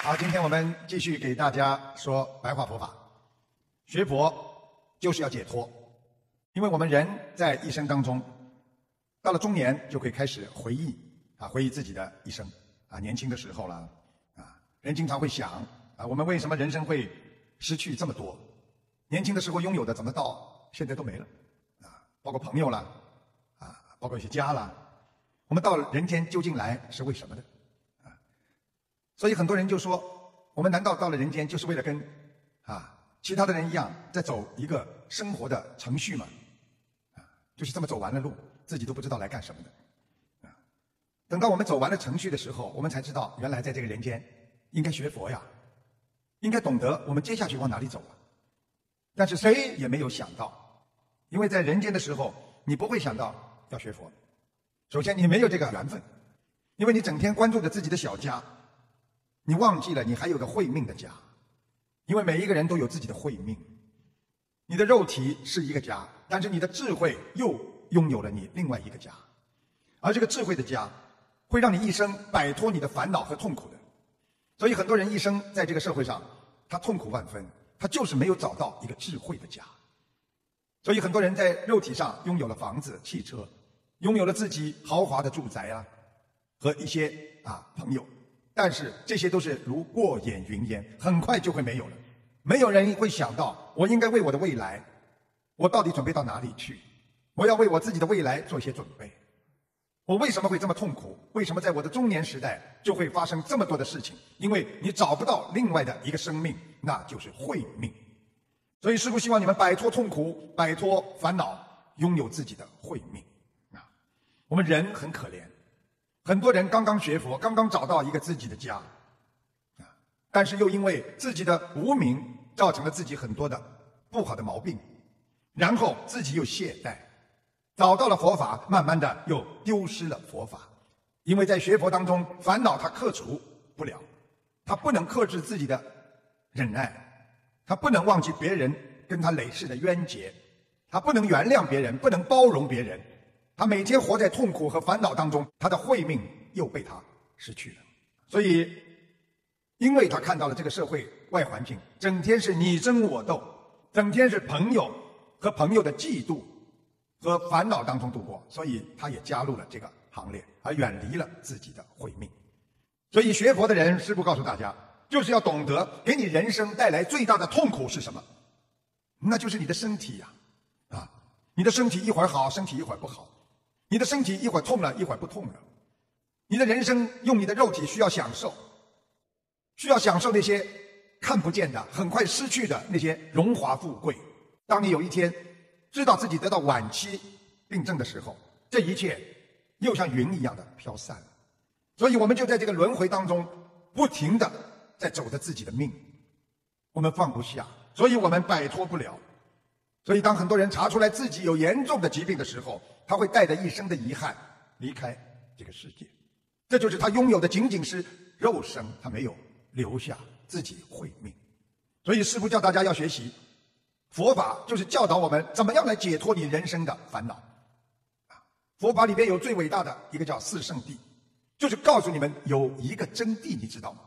好，今天我们继续给大家说白话佛法。学佛就是要解脱，因为我们人在一生当中，到了中年就会开始回忆啊，回忆自己的一生啊，年轻的时候了啊，人经常会想啊，我们为什么人生会失去这么多？年轻的时候拥有的，怎么到现在都没了啊？包括朋友了啊，包括一些家了，我们到人间究竟来是为什么的？所以很多人就说：“我们难道到了人间就是为了跟啊其他的人一样，在走一个生活的程序吗？啊，就是这么走完了路，自己都不知道来干什么的。啊，等到我们走完了程序的时候，我们才知道，原来在这个人间应该学佛呀，应该懂得我们接下去往哪里走啊。但是谁也没有想到，因为在人间的时候，你不会想到要学佛。首先，你没有这个缘分，因为你整天关注着自己的小家。”你忘记了，你还有个慧命的家，因为每一个人都有自己的慧命。你的肉体是一个家，但是你的智慧又拥有了你另外一个家，而这个智慧的家，会让你一生摆脱你的烦恼和痛苦的。所以很多人一生在这个社会上，他痛苦万分，他就是没有找到一个智慧的家。所以很多人在肉体上拥有了房子、汽车，拥有了自己豪华的住宅啊，和一些啊朋友。但是这些都是如过眼云烟，很快就会没有了。没有人会想到，我应该为我的未来，我到底准备到哪里去？我要为我自己的未来做一些准备。我为什么会这么痛苦？为什么在我的中年时代就会发生这么多的事情？因为你找不到另外的一个生命，那就是慧命。所以师父希望你们摆脱痛苦，摆脱烦恼，拥有自己的慧命。啊，我们人很可怜。很多人刚刚学佛，刚刚找到一个自己的家，啊，但是又因为自己的无名，造成了自己很多的不好的毛病，然后自己又懈怠，找到了佛法，慢慢的又丢失了佛法，因为在学佛当中，烦恼他克除不了，他不能克制自己的忍耐，他不能忘记别人跟他累世的冤结，他不能原谅别人，不能包容别人。他每天活在痛苦和烦恼当中，他的慧命又被他失去了。所以，因为他看到了这个社会外环境整天是你争我斗，整天是朋友和朋友的嫉妒和烦恼当中度过，所以他也加入了这个行列，而远离了自己的慧命。所以学佛的人，师父告诉大家，就是要懂得给你人生带来最大的痛苦是什么，那就是你的身体呀，啊，你的身体一会儿好，身体一会儿不好。你的身体一会儿痛了，一会儿不痛了。你的人生用你的肉体需要享受，需要享受那些看不见的、很快失去的那些荣华富贵。当你有一天知道自己得到晚期病症的时候，这一切又像云一样的飘散了。所以我们就在这个轮回当中不停的在走着自己的命，我们放不下，所以我们摆脱不了。所以当很多人查出来自己有严重的疾病的时候，他会带着一生的遗憾离开这个世界，这就是他拥有的仅仅是肉身，他没有留下自己慧命。所以师父教大家要学习佛法，就是教导我们怎么样来解脱你人生的烦恼。啊，佛法里边有最伟大的一个叫四圣谛，就是告诉你们有一个真谛，你知道吗？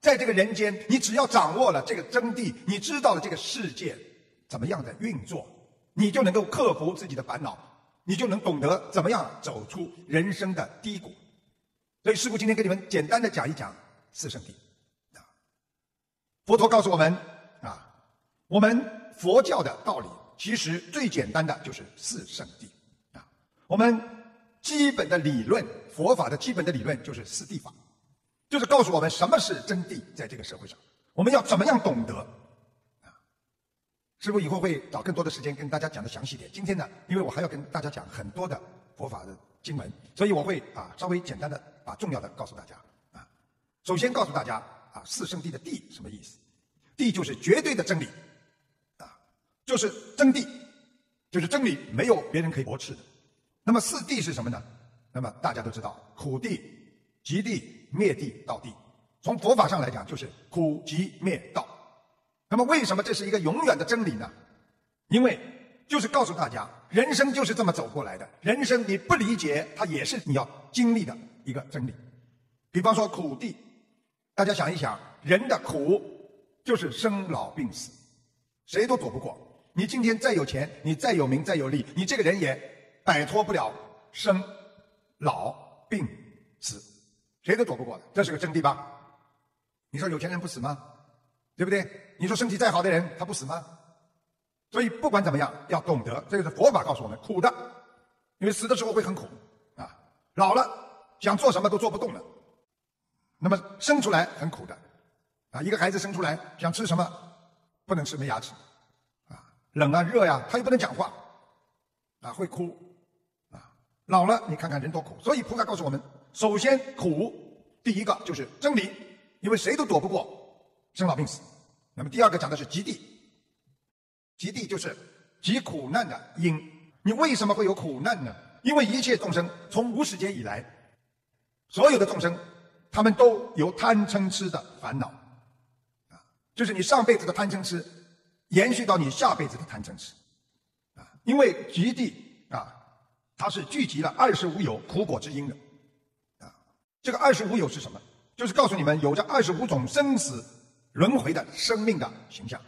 在这个人间，你只要掌握了这个真谛，你知道了这个世界怎么样的运作，你就能够克服自己的烦恼。你就能懂得怎么样走出人生的低谷。所以，师父今天给你们简单的讲一讲四圣谛。啊，佛陀告诉我们啊，我们佛教的道理其实最简单的就是四圣谛。啊，我们基本的理论，佛法的基本的理论就是四谛法，就是告诉我们什么是真谛，在这个社会上，我们要怎么样懂得。师傅以后会找更多的时间跟大家讲的详细点。今天呢，因为我还要跟大家讲很多的佛法的经文，所以我会啊稍微简单的把重要的告诉大家啊。首先告诉大家啊，四圣谛的谛什么意思？谛就是绝对的真理啊，就是真谛，就是真理，没有别人可以驳斥的。那么四谛是什么呢？那么大家都知道，苦谛、集谛、灭谛、道谛。从佛法上来讲，就是苦集灭道。那么，为什么这是一个永远的真理呢？因为就是告诉大家，人生就是这么走过来的。人生你不理解，它也是你要经历的一个真理。比方说苦地，大家想一想，人的苦就是生老病死，谁都躲不过。你今天再有钱，你再有名，再有利，你这个人也摆脱不了生老病死，谁都躲不过的。这是个真谛吧？你说有钱人不死吗？对不对？你说身体再好的人他不死吗？所以不管怎么样，要懂得，这个是佛法告诉我们苦的，因为死的时候会很苦啊。老了想做什么都做不动了，那么生出来很苦的啊。一个孩子生出来想吃什么，不能吃没牙齿啊，冷啊热呀，他又不能讲话啊，会哭啊。老了你看看人多苦，所以菩萨告诉我们，首先苦第一个就是真理，因为谁都躲不过生老病死。那么第二个讲的是极地。极地就是极苦难的因。你为什么会有苦难呢？因为一切众生从无始劫以来，所有的众生，他们都有贪嗔痴的烦恼，啊，就是你上辈子的贪嗔痴，延续到你下辈子的贪嗔痴，啊，因为极地啊，它是聚集了二十五有苦果之因的，啊，这个二十五有是什么？就是告诉你们有着二十五种生死轮回的生命的形象。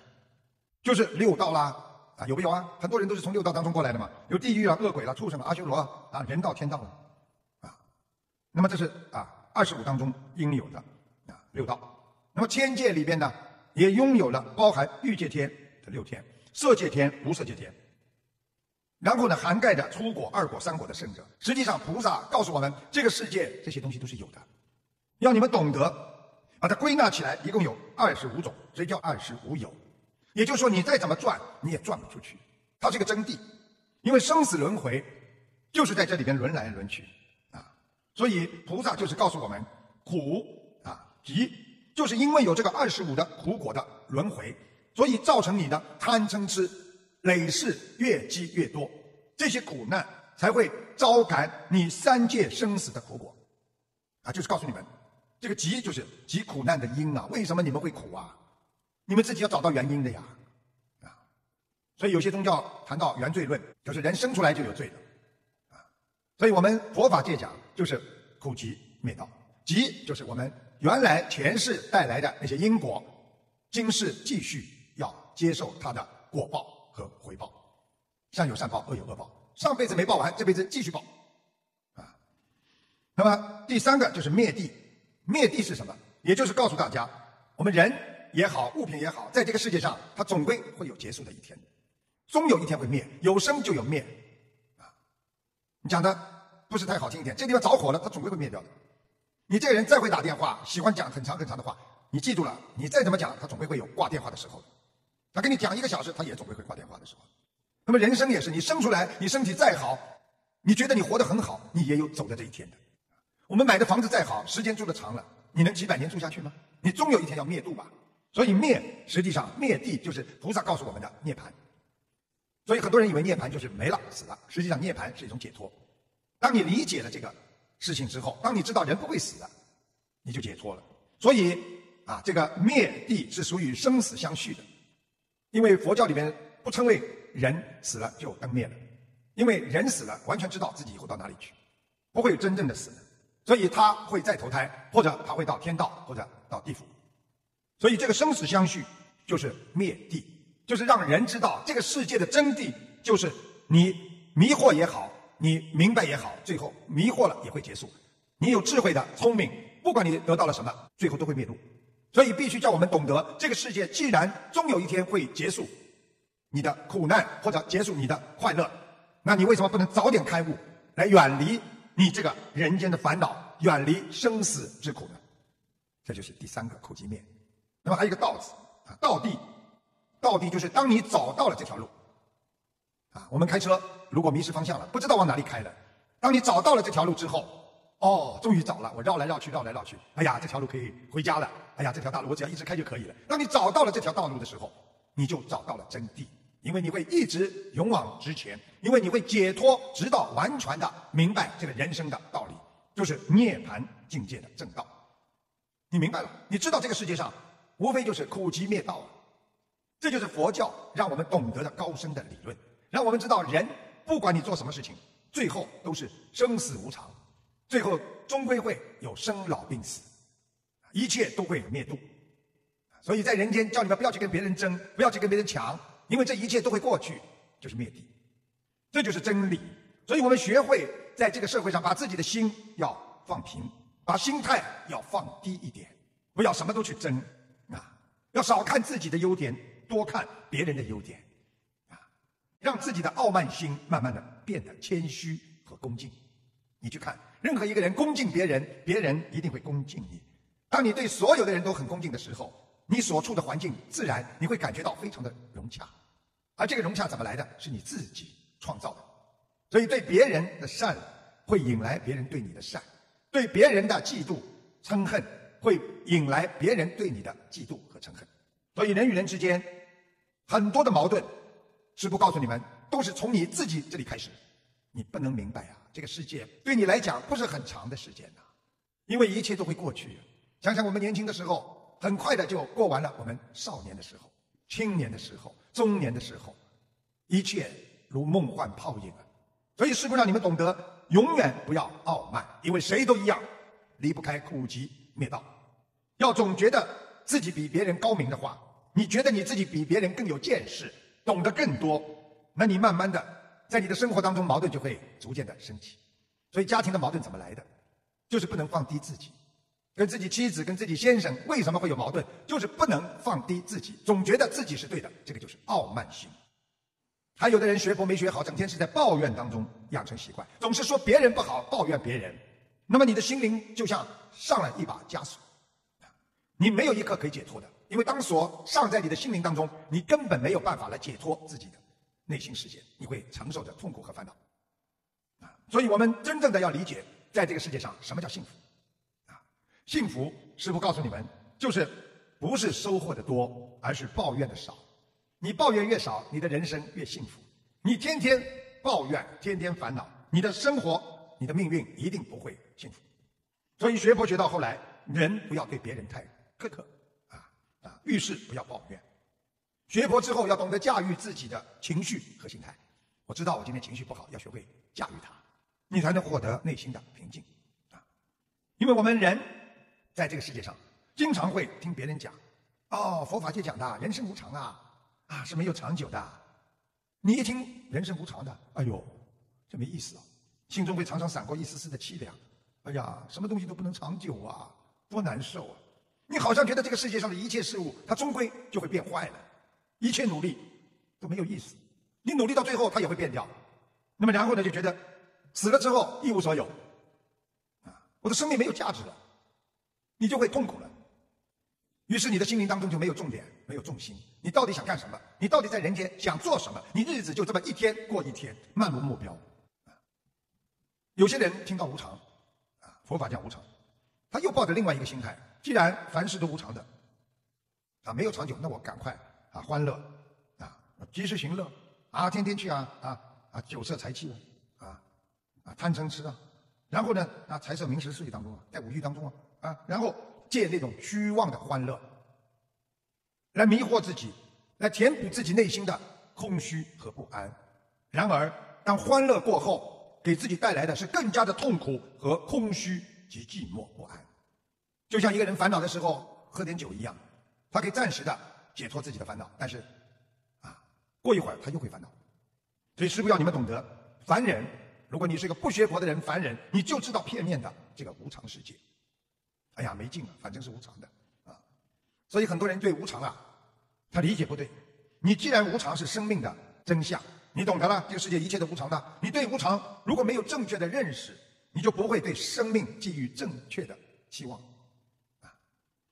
就是六道啦，啊，有没有啊？很多人都是从六道当中过来的嘛，有地狱啊、恶鬼啦、畜生啊、阿修罗啊，啊，人道、天道了，啊，那么这是啊二十五当中应有的啊六道。那么天界里边呢，也拥有了包含欲界天的六天、色界天、无色界天，然后呢，涵盖着初果、二果、三果的圣者。实际上，菩萨告诉我们，这个世界这些东西都是有的，要你们懂得，把它归纳起来，一共有二十五种，所以叫二十五有。也就是说，你再怎么转，你也转不出去。它是个真谛，因为生死轮回就是在这里边轮来轮去啊。所以菩萨就是告诉我们，苦啊，即就是因为有这个二十五的苦果的轮回，所以造成你的贪嗔痴累世越积越多，这些苦难才会招感你三界生死的苦果啊。就是告诉你们，这个集就是集苦难的因啊。为什么你们会苦啊？你们自己要找到原因的呀，啊，所以有些宗教谈到原罪论，就是人生出来就有罪的，啊，所以我们佛法界讲就是苦集灭道，集就是我们原来前世带来的那些因果，今世继续要接受它的果报和回报，善有善报，恶有恶报，上辈子没报完，这辈子继续报，啊，那么第三个就是灭地，灭地是什么？也就是告诉大家，我们人。也好，物品也好，在这个世界上，它总归会有结束的一天，终有一天会灭。有生就有灭，啊，你讲的不是太好听一点。这地方着火了，它总归会灭掉的。你这个人再会打电话，喜欢讲很长很长的话，你记住了，你再怎么讲，他总归会有挂电话的时候。他跟你讲一个小时，他也总归会挂电话的时候。那么人生也是，你生出来，你身体再好，你觉得你活得很好，你也有走的这一天的。我们买的房子再好，时间住的长了，你能几百年住下去吗？你终有一天要灭度吧。所以灭，实际上灭地就是菩萨告诉我们的涅槃。所以很多人以为涅槃就是没了、死了，实际上涅槃是一种解脱。当你理解了这个事情之后，当你知道人不会死的，你就解脱了。所以啊，这个灭地是属于生死相续的，因为佛教里面不称为人死了就灯灭了，因为人死了完全知道自己以后到哪里去，不会真正的死，所以他会再投胎，或者他会到天道，或者到地府。所以，这个生死相续就是灭地，就是让人知道这个世界的真谛，就是你迷惑也好，你明白也好，最后迷惑了也会结束。你有智慧的、聪明，不管你得到了什么，最后都会灭度。所以，必须叫我们懂得，这个世界既然终有一天会结束，你的苦难或者结束你的快乐，那你为什么不能早点开悟，来远离你这个人间的烦恼，远离生死之苦呢？这就是第三个苦集灭。那么还有一个道字啊，道地，道地就是当你找到了这条路，啊，我们开车如果迷失方向了，不知道往哪里开了，当你找到了这条路之后，哦，终于找了，我绕来绕去，绕来绕去，哎呀，这条路可以回家了，哎呀，这条大路我只要一直开就可以了。当你找到了这条道路的时候，你就找到了真谛，因为你会一直勇往直前，因为你会解脱，直到完全的明白这个人生的道理，就是涅槃境界的正道。你明白了，你知道这个世界上。无非就是苦集灭道啊，这就是佛教让我们懂得的高深的理论，让我们知道人不管你做什么事情，最后都是生死无常，最后终归会有生老病死，一切都会有灭度。所以在人间叫你们不要去跟别人争，不要去跟别人抢，因为这一切都会过去，就是灭顶。这就是真理。所以我们学会在这个社会上把自己的心要放平，把心态要放低一点，不要什么都去争啊，要少看自己的优点，多看别人的优点啊，让自己的傲慢心慢慢的变得谦虚和恭敬。你去看，任何一个人恭敬别人，别人一定会恭敬你。当你对所有的人都很恭敬的时候，你所处的环境自然你会感觉到非常的融洽，而这个融洽怎么来的？是你自己创造的。所以对别人的善会引来别人对你的善，对别人的嫉妒嗔恨会引来别人对你的嫉妒和嗔恨。所以人与人之间很多的矛盾，师父告诉你们，都是从你自己这里开始。你不能明白啊，这个世界对你来讲不是很长的时间呐，因为一切都会过去。想想我们年轻的时候。很快的就过完了我们少年的时候、青年的时候、中年的时候，一切如梦幻泡影啊！所以师父让你们懂得，永远不要傲慢，因为谁都一样，离不开苦集灭道。要总觉得自己比别人高明的话，你觉得你自己比别人更有见识，懂得更多，那你慢慢的在你的生活当中矛盾就会逐渐的升起。所以家庭的矛盾怎么来的？就是不能放低自己。跟自己妻子、跟自己先生为什么会有矛盾？就是不能放低自己，总觉得自己是对的，这个就是傲慢心。还有的人学佛没学好，整天是在抱怨当中养成习惯，总是说别人不好，抱怨别人。那么你的心灵就像上了一把枷锁，你没有一刻可以解脱的，因为当锁上在你的心灵当中，你根本没有办法来解脱自己的内心世界，你会承受着痛苦和烦恼。啊，所以我们真正的要理解，在这个世界上什么叫幸福。幸福，师傅告诉你们，就是不是收获的多，而是抱怨的少。你抱怨越少，你的人生越幸福。你天天抱怨，天天烦恼，你的生活，你的命运一定不会幸福。所以学佛学到后来，人不要对别人太苛刻，啊啊，遇事不要抱怨。学佛之后要懂得驾驭自己的情绪和心态。我知道我今天情绪不好，要学会驾驭它，你才能获得内心的平静。啊，因为我们人。在这个世界上，经常会听别人讲，哦，佛法界讲的人生无常啊，啊是没有长久的。你一听人生无常的，哎呦，这没意思啊，心中会常常闪过一丝丝的凄凉。哎呀，什么东西都不能长久啊，多难受啊！你好像觉得这个世界上的一切事物，它终归就会变坏了，一切努力都没有意思。你努力到最后，它也会变掉。那么然后呢，就觉得死了之后一无所有，啊，我的生命没有价值了。你就会痛苦了，于是你的心灵当中就没有重点，没有重心。你到底想干什么？你到底在人间想做什么？你日子就这么一天过一天，漫无目标。有些人听到无常，啊，佛法讲无常，他又抱着另外一个心态：既然凡事都无常的，啊，没有长久，那我赶快啊欢乐，啊，及时行乐，啊，天天去啊啊啊酒色财气啊，啊贪嗔痴啊，然后呢啊财色名食睡当中啊，在五欲当中啊。啊，然后借那种虚妄的欢乐，来迷惑自己，来填补自己内心的空虚和不安。然而，当欢乐过后，给自己带来的是更加的痛苦和空虚及寂寞不安。就像一个人烦恼的时候喝点酒一样，他可以暂时的解脱自己的烦恼，但是，啊，过一会儿他又会烦恼。所以师父要你们懂得，凡人，如果你是一个不学佛的人，凡人你就知道片面的这个无常世界。哎呀，没劲了，反正是无常的，啊，所以很多人对无常啊，他理解不对。你既然无常是生命的真相，你懂得了这个世界一切都无常的，你对无常如果没有正确的认识，你就不会对生命寄予正确的期望，啊，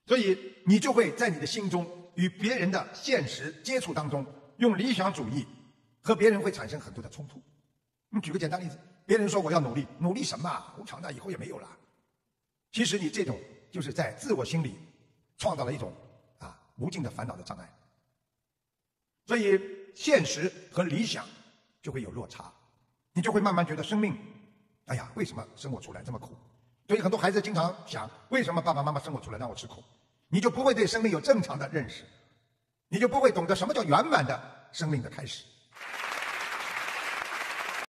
所以你就会在你的心中与别人的现实接触当中，用理想主义和别人会产生很多的冲突。你举个简单例子，别人说我要努力，努力什么？无常的，以后也没有了。其实你这种。就是在自我心里创造了一种啊无尽的烦恼的障碍，所以现实和理想就会有落差，你就会慢慢觉得生命，哎呀，为什么生我出来这么苦？所以很多孩子经常想，为什么爸爸妈妈生我出来让我吃苦？你就不会对生命有正常的认识，你就不会懂得什么叫圆满的生命的开始。